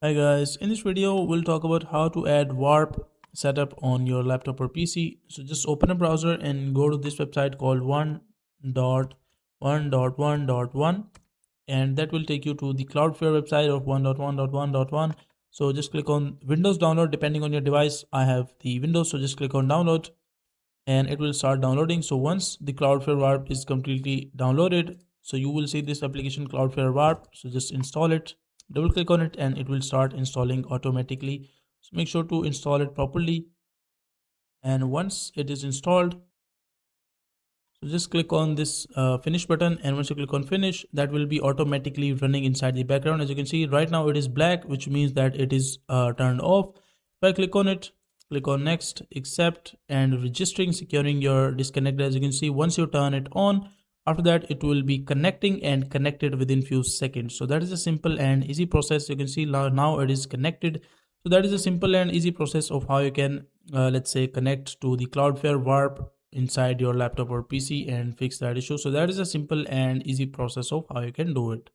Hi guys, in this video we'll talk about how to add warp setup on your laptop or PC. So just open a browser and go to this website called 1.1.1.1 and that will take you to the Cloudflare website of 1.1.1.1. So just click on Windows download depending on your device. I have the Windows so just click on download and it will start downloading. So once the Cloudflare warp is completely downloaded, so you will see this application Cloudflare warp. So just install it double click on it and it will start installing automatically. So make sure to install it properly. And once it is installed so just click on this uh, finish button. And once you click on finish that will be automatically running inside the background. As you can see right now it is black which means that it is uh, turned off. If I click on it click on next accept and registering securing your disconnect as you can see once you turn it on after that it will be connecting and connected within few seconds. So that is a simple and easy process. You can see now, now it is connected. So that is a simple and easy process of how you can uh, let's say connect to the cloudflare warp inside your laptop or pc and fix that issue. So that is a simple and easy process of how you can do it